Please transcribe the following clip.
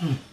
Hmm.